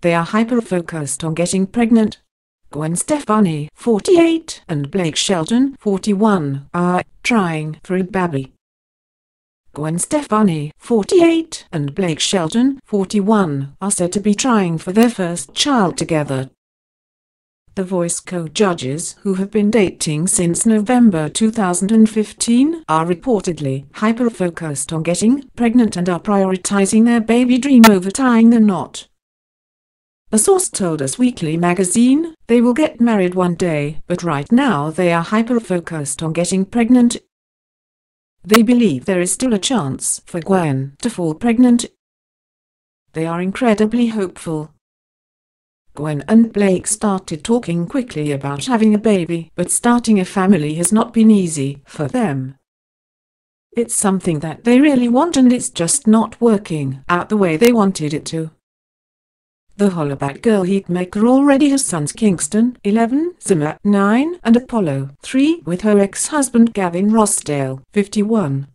they are hyper-focused on getting pregnant. Gwen Stefani, 48, and Blake Shelton, 41, are trying for a baby. Gwen Stefani, 48, and Blake Shelton, 41, are said to be trying for their first child together. The Voice co-judges, who have been dating since November 2015, are reportedly hyper-focused on getting pregnant and are prioritizing their baby dream over tying the knot. A source told Us Weekly magazine, they will get married one day, but right now they are hyper-focused on getting pregnant. They believe there is still a chance for Gwen to fall pregnant. They are incredibly hopeful. Gwen and Blake started talking quickly about having a baby, but starting a family has not been easy for them. It's something that they really want and it's just not working out the way they wanted it to. The Hollaback Girl Heatmaker already has sons Kingston, 11, Zuma, 9, and Apollo, 3, with her ex-husband Gavin Rossdale, 51.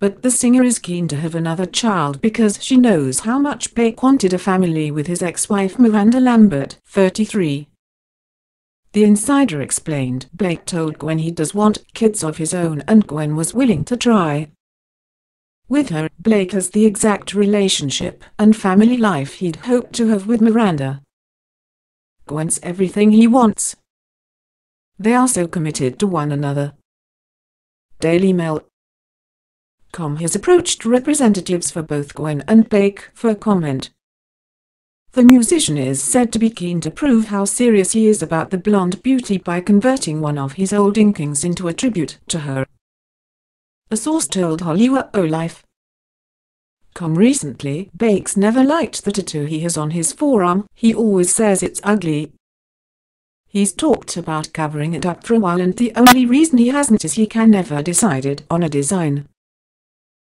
But the singer is keen to have another child because she knows how much Blake wanted a family with his ex-wife Miranda Lambert, 33. The insider explained Blake told Gwen he does want kids of his own and Gwen was willing to try. With her, Blake has the exact relationship and family life he'd hoped to have with Miranda. Gwen's everything he wants. They are so committed to one another. Daily Mail Com has approached representatives for both Gwen and Blake for a comment. The musician is said to be keen to prove how serious he is about the blonde beauty by converting one of his old inkings into a tribute to her. A source told Hollywood O Life. Com recently, Blake's never liked the tattoo he has on his forearm, he always says it's ugly. He's talked about covering it up for a while and the only reason he hasn't is he can never decided on a design.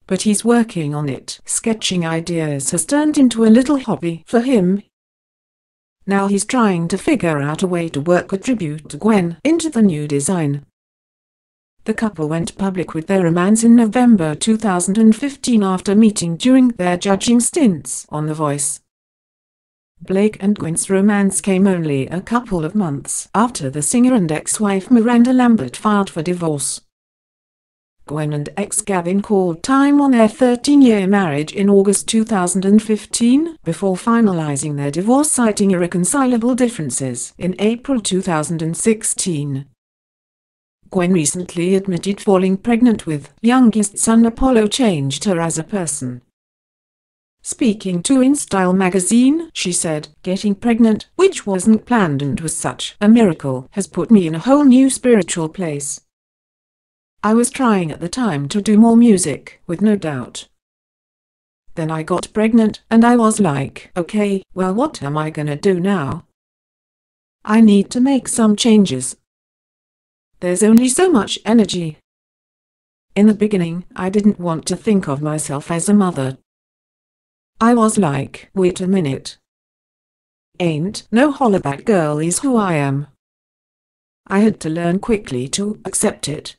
But he's working on it. Sketching ideas has turned into a little hobby for him. Now he's trying to figure out a way to work a tribute to Gwen into the new design. The couple went public with their romance in November 2015 after meeting during their judging stints on The Voice. Blake and Gwen's romance came only a couple of months after the singer and ex-wife Miranda Lambert filed for divorce. Gwen and ex-Gavin called time on their 13-year marriage in August 2015 before finalizing their divorce citing irreconcilable differences in April 2016. Gwen recently admitted falling pregnant with youngest son Apollo changed her as a person. Speaking to InStyle magazine, she said, getting pregnant, which wasn't planned and was such a miracle, has put me in a whole new spiritual place. I was trying at the time to do more music, with No Doubt. Then I got pregnant, and I was like, okay, well what am I gonna do now? I need to make some changes, there's only so much energy. In the beginning, I didn't want to think of myself as a mother. I was like, wait a minute. Ain't no hollaback girl is who I am. I had to learn quickly to accept it.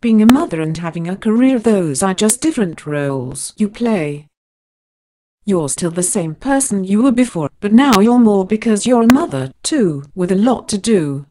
Being a mother and having a career those are just different roles you play. You're still the same person you were before, but now you're more because you're a mother, too, with a lot to do.